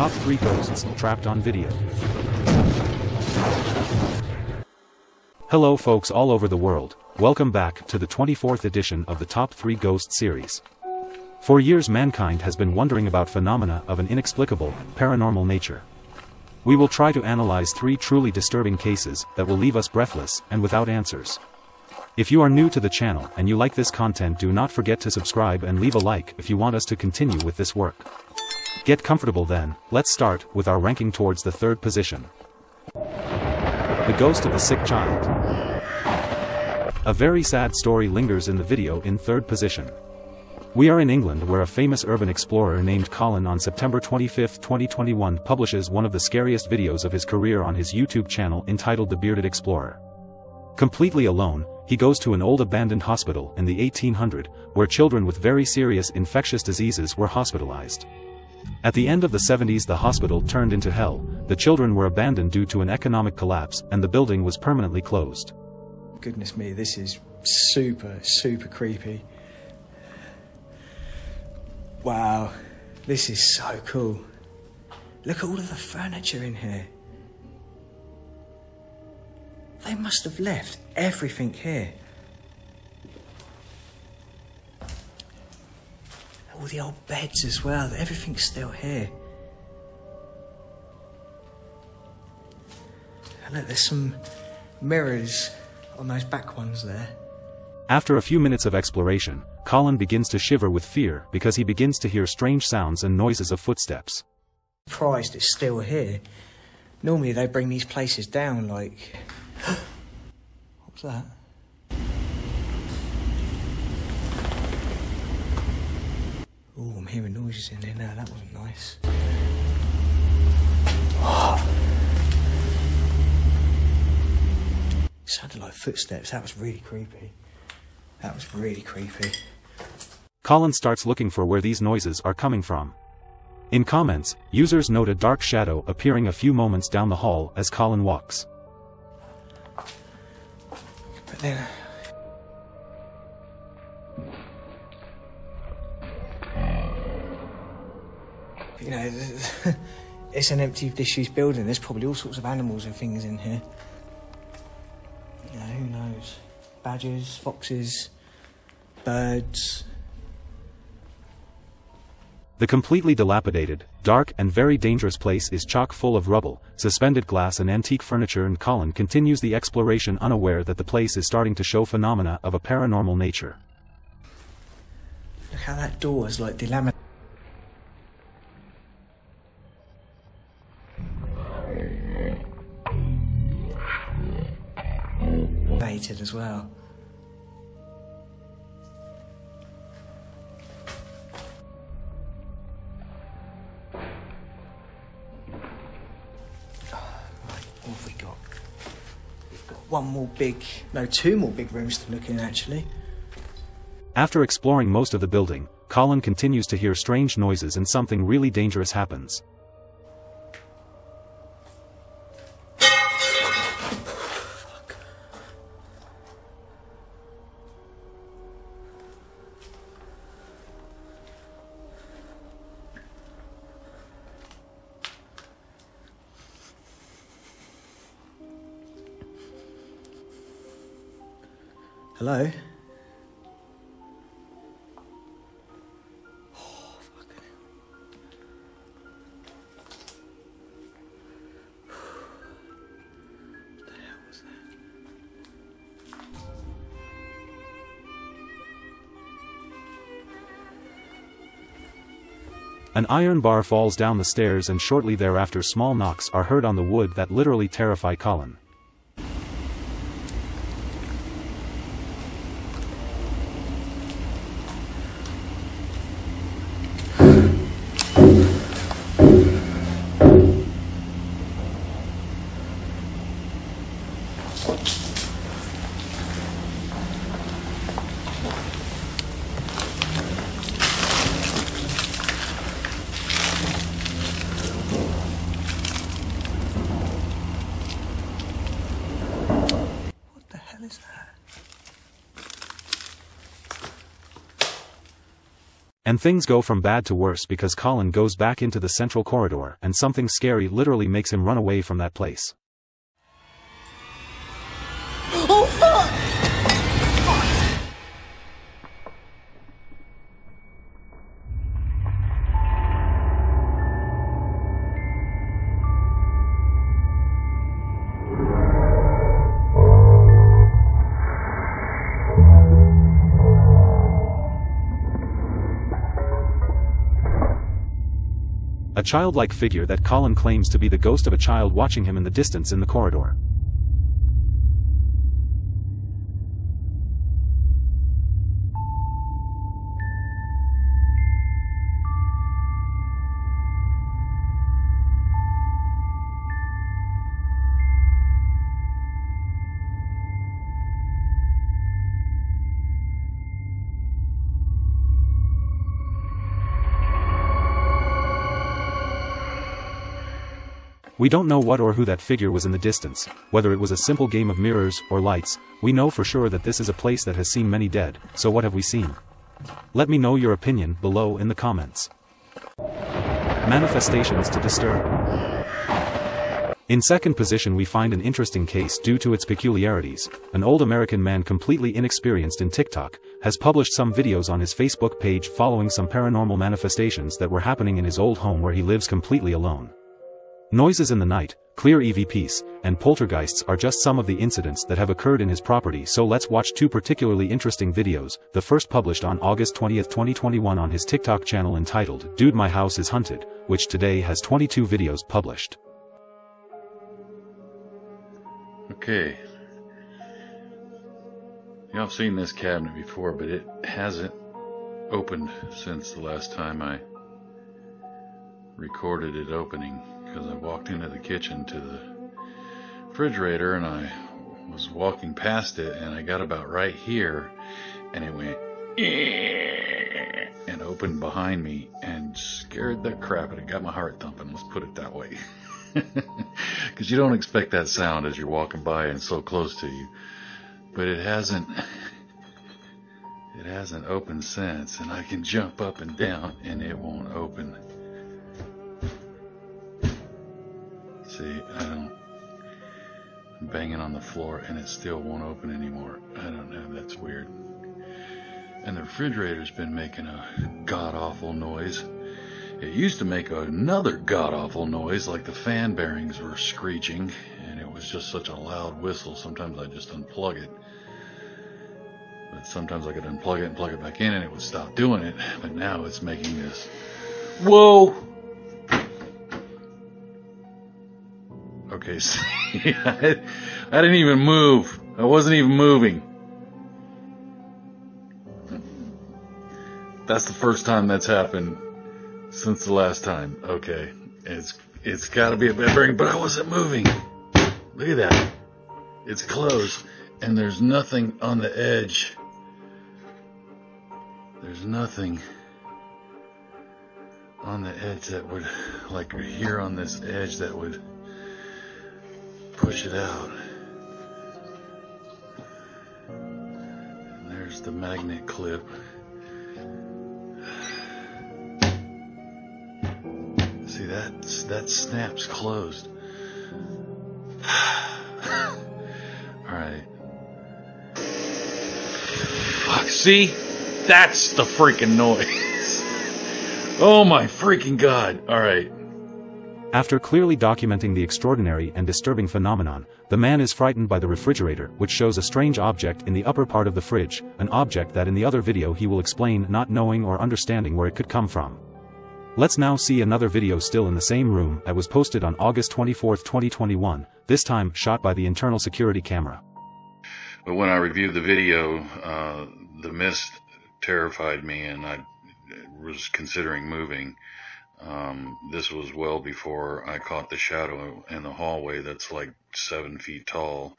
Top 3 Ghosts Trapped on Video. Hello folks all over the world, welcome back to the 24th edition of the Top 3 Ghosts series. For years mankind has been wondering about phenomena of an inexplicable, paranormal nature. We will try to analyze three truly disturbing cases that will leave us breathless and without answers. If you are new to the channel and you like this content do not forget to subscribe and leave a like if you want us to continue with this work. Get comfortable then, let's start with our ranking towards the third position. The Ghost of the Sick Child. A very sad story lingers in the video in third position. We are in England where a famous urban explorer named Colin on September 25, 2021 publishes one of the scariest videos of his career on his YouTube channel entitled The Bearded Explorer. Completely alone, he goes to an old abandoned hospital in the 1800, where children with very serious infectious diseases were hospitalized. At the end of the 70s the hospital turned into hell, the children were abandoned due to an economic collapse and the building was permanently closed. Goodness me, this is super, super creepy. Wow, this is so cool. Look at all of the furniture in here. They must have left everything here. All the old beds as well, everything's still here. And look, there's some mirrors on those back ones there. After a few minutes of exploration, Colin begins to shiver with fear because he begins to hear strange sounds and noises of footsteps. Surprised it's still here. Normally they bring these places down like. what was that? Oh, I'm hearing noises in there now. That wasn't nice. sounded like footsteps. That was really creepy. That was really creepy. Colin starts looking for where these noises are coming from. In comments, users note a dark shadow appearing a few moments down the hall as Colin walks. But then. You know, it's an empty, disused building. There's probably all sorts of animals and things in here. You know, who knows? Badgers, foxes, birds. The completely dilapidated, dark and very dangerous place is chock full of rubble, suspended glass and antique furniture and Colin continues the exploration unaware that the place is starting to show phenomena of a paranormal nature. Look how that door is like dilapidated. as well. What have we got? We've got one more big, no, two more big rooms to look in actually. After exploring most of the building, Colin continues to hear strange noises and something really dangerous happens. Hello? Oh, An iron bar falls down the stairs and shortly thereafter small knocks are heard on the wood that literally terrify Colin. And things go from bad to worse because Colin goes back into the central corridor and something scary literally makes him run away from that place. A childlike figure that Colin claims to be the ghost of a child watching him in the distance in the corridor. We don't know what or who that figure was in the distance, whether it was a simple game of mirrors or lights, we know for sure that this is a place that has seen many dead, so what have we seen? Let me know your opinion below in the comments. Manifestations to disturb. In second position we find an interesting case due to its peculiarities. An old American man completely inexperienced in TikTok, has published some videos on his Facebook page following some paranormal manifestations that were happening in his old home where he lives completely alone. Noises in the night, clear EVPs, and poltergeists are just some of the incidents that have occurred in his property so let's watch two particularly interesting videos, the first published on August 20, 2021 on his TikTok channel entitled Dude My House is Hunted, which today has 22 videos published. Okay. Yeah, I've seen this cabinet before, but it hasn't opened since the last time I recorded it opening because I walked into the kitchen to the refrigerator and I was walking past it and I got about right here and it went and opened behind me and scared the crap out of it. Got my heart thumping, let's put it that way. Because you don't expect that sound as you're walking by and so close to you. But it hasn't it hasn't opened since and I can jump up and down and it won't open. See, I don't. I'm banging on the floor and it still won't open anymore. I don't know, that's weird. And the refrigerator's been making a god awful noise. It used to make another god awful noise, like the fan bearings were screeching, and it was just such a loud whistle. Sometimes I just unplug it. But sometimes I could unplug it and plug it back in and it would stop doing it. But now it's making this. Whoa! Okay, see, I, I didn't even move. I wasn't even moving. That's the first time that's happened since the last time. Okay, it's it's got to be a bearing, but I wasn't moving. Look at that. It's closed, and there's nothing on the edge. There's nothing on the edge that would, like here on this edge, that would push it out. And there's the magnet clip. See that that snaps closed. All right. Fuck. See, that's the freaking noise. oh my freaking god! All right. After clearly documenting the extraordinary and disturbing phenomenon, the man is frightened by the refrigerator which shows a strange object in the upper part of the fridge, an object that in the other video he will explain not knowing or understanding where it could come from. Let's now see another video still in the same room that was posted on August 24, 2021, this time shot by the internal security camera. But when I reviewed the video, uh, the mist terrified me and I was considering moving. Um, this was well before I caught the shadow in the hallway that's like seven feet tall.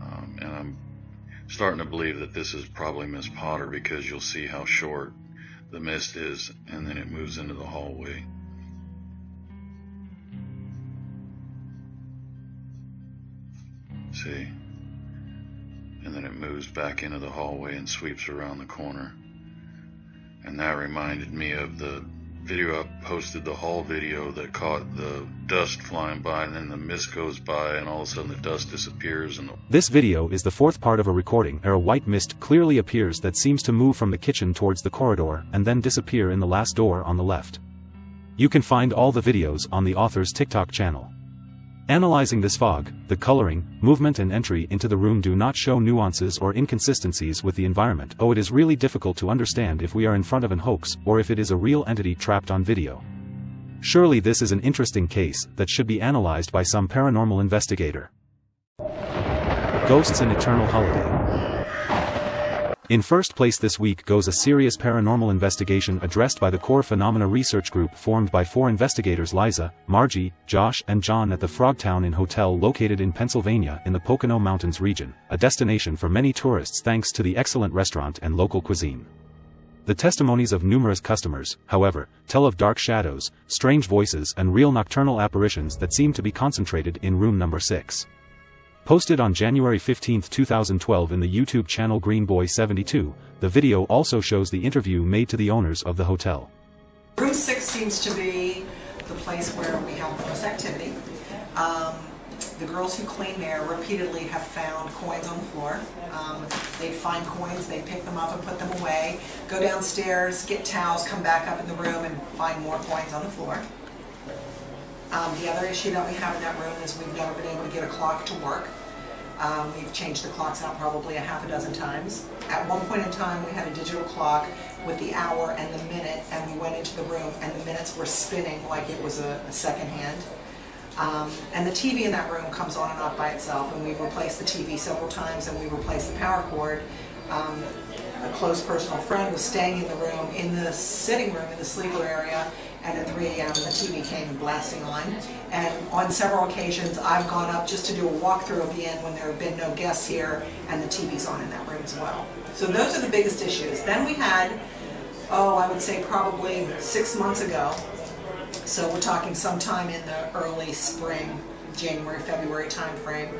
Um, and I'm starting to believe that this is probably Miss Potter because you'll see how short the mist is and then it moves into the hallway. See? And then it moves back into the hallway and sweeps around the corner. And that reminded me of the video I posted, the hall video that caught the dust flying by and then the mist goes by and all of a sudden the dust disappears and This video is the fourth part of a recording where a white mist clearly appears that seems to move from the kitchen towards the corridor and then disappear in the last door on the left. You can find all the videos on the author's TikTok channel. Analyzing this fog, the coloring, movement and entry into the room do not show nuances or inconsistencies with the environment oh it is really difficult to understand if we are in front of an hoax or if it is a real entity trapped on video. Surely this is an interesting case that should be analyzed by some paranormal investigator. Ghosts and Eternal Holiday in first place this week goes a serious paranormal investigation addressed by the Core Phenomena Research Group formed by four investigators Liza, Margie, Josh and John at the Frogtown Inn Hotel located in Pennsylvania in the Pocono Mountains region, a destination for many tourists thanks to the excellent restaurant and local cuisine. The testimonies of numerous customers, however, tell of dark shadows, strange voices and real nocturnal apparitions that seem to be concentrated in room number 6. Posted on January 15, 2012 in the YouTube channel Greenboy72, the video also shows the interview made to the owners of the hotel. Room 6 seems to be the place where we have the most activity. Um, the girls who clean there repeatedly have found coins on the floor. Um, they find coins, they pick them up and put them away, go downstairs, get towels, come back up in the room and find more coins on the floor. Um, the other issue that we have in that room is we've never been able to get a clock to work. Um, we've changed the clocks out probably a half a dozen times. At one point in time, we had a digital clock with the hour and the minute, and we went into the room, and the minutes were spinning like it was a, a second hand. Um, and the TV in that room comes on and off by itself, and we've replaced the TV several times, and we replaced the power cord. Um, a close personal friend was staying in the room, in the sitting room, in the sleeper area, and at 3 a.m. the TV came blasting on. And on several occasions, I've gone up just to do a walkthrough of the inn when there have been no guests here, and the TV's on in that room as well. So those are the biggest issues. Then we had, oh, I would say probably six months ago, so we're talking sometime in the early spring, January, February timeframe,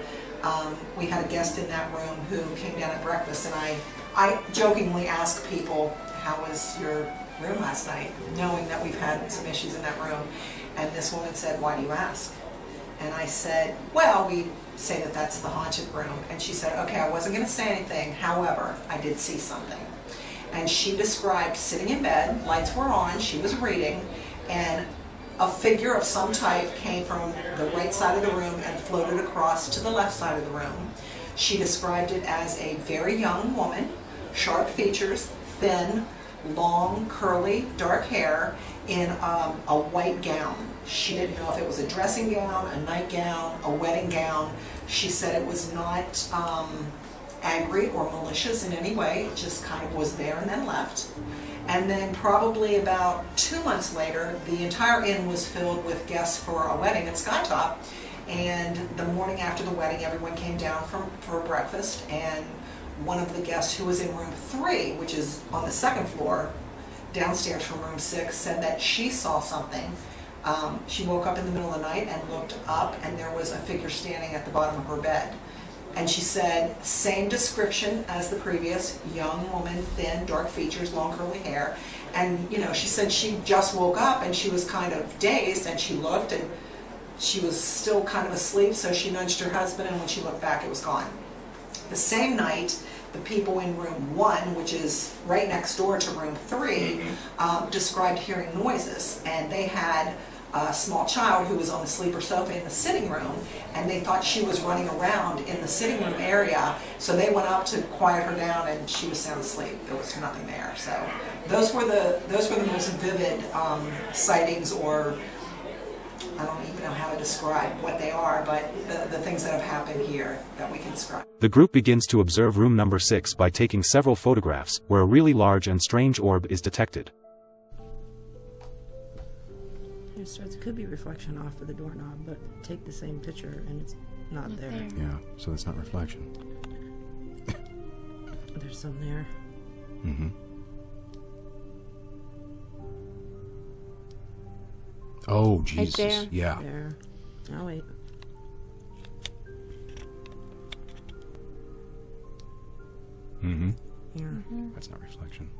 um, we had a guest in that room who came down at breakfast, and I, I jokingly asked people, how was your room last night, knowing that we've had some issues in that room. And this woman said, why do you ask? And I said, well, we say that that's the haunted room. And she said, okay, I wasn't going to say anything. However, I did see something. And she described sitting in bed, lights were on, she was reading, and a figure of some type came from the right side of the room and floated across to the left side of the room. She described it as a very young woman, sharp features, thin, long, curly, dark hair in um, a white gown. She didn't know if it was a dressing gown, a nightgown, a wedding gown. She said it was not um, angry or malicious in any way, it just kind of was there and then left. And then probably about two months later, the entire inn was filled with guests for a wedding at Skytop. And the morning after the wedding, everyone came down from, for breakfast and one of the guests who was in room three, which is on the second floor, downstairs from room six, said that she saw something. Um, she woke up in the middle of the night and looked up, and there was a figure standing at the bottom of her bed. And she said, same description as the previous, young woman, thin, dark features, long curly hair. And, you know, she said she just woke up and she was kind of dazed and she looked and she was still kind of asleep, so she nudged her husband and when she looked back, it was gone. The same night, the people in room one, which is right next door to room 3 mm-hmm. um, described hearing noises. And they had a small child who was on the sleeper sofa in the sitting room, and they thought she was running around in the sitting room area. So they went up to quiet her down, and she was sound asleep. There was nothing there. So those were the those were the most vivid um, sightings or I don't even know how to describe what they are, but the, the things that have happened here that we can describe. The group begins to observe room number 6 by taking several photographs where a really large and strange orb is detected. It starts, it could be reflection off of the doorknob, but take the same picture and it's not, not there. there. Yeah, so it's not reflection. There's some there. Mm-hmm. Oh, Jesus. there. Yeah. There. Oh, wait. Mm-hmm. Here. Mm-hmm. That's not reflection.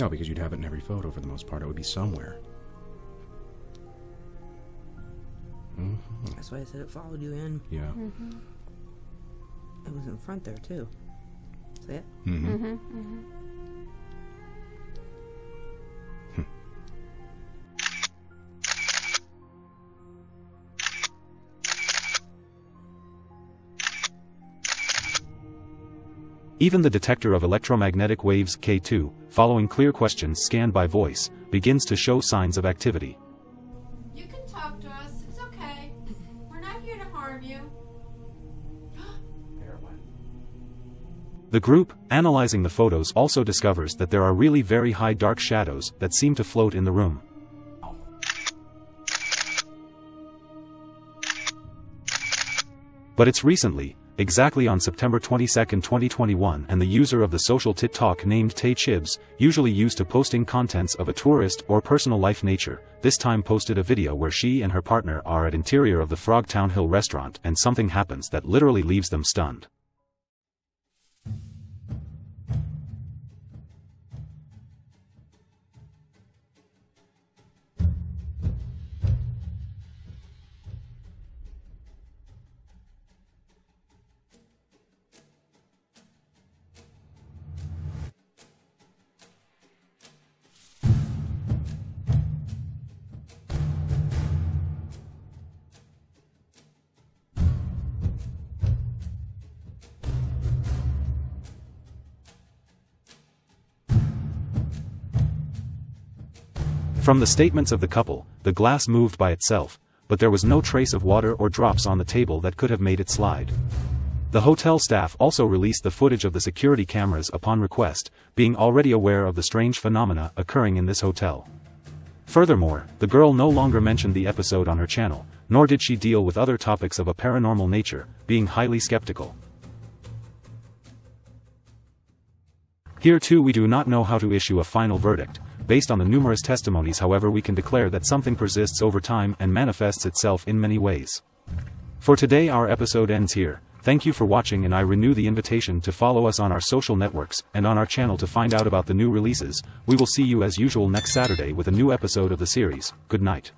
No, because you'd have it in every photo for the most part. It would be somewhere. Mm-hmm. That's why I said it followed you in. Yeah. Mm-hmm. It was in front there too. See it? Mm-hmm. Even the detector of electromagnetic waves K2, following clear questions scanned by voice, begins to show signs of activity. You can talk to us. It's okay. We're not here to harm you. The group, analyzing the photos also discovers that there are really very high dark shadows that seem to float in the room. But it's recently, exactly on September 22, 2021 and the user of the social TikTok named Tay Chibs, usually used to posting contents of a tourist or personal life nature, this time posted a video where she and her partner are at interior of the Frogtown Hill restaurant and something happens that literally leaves them stunned. From the statements of the couple, the glass moved by itself, but there was no trace of water or drops on the table that could have made it slide. The hotel staff also released the footage of the security cameras upon request, being already aware of the strange phenomena occurring in this hotel. Furthermore, the girl no longer mentioned the episode on her channel, nor did she deal with other topics of a paranormal nature, being highly skeptical. Here too we do not know how to issue a final verdict, based on the numerous testimonies however we can declare that something persists over time and manifests itself in many ways. For today our episode ends here, thank you for watching and I renew the invitation to follow us on our social networks and on our channel to find out about the new releases, we will see you as usual next Saturday with a new episode of the series, good night.